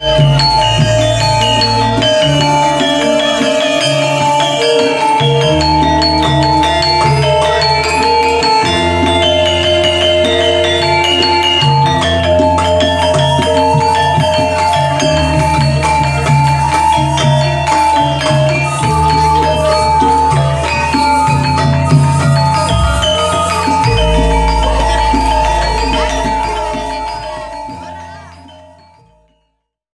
Música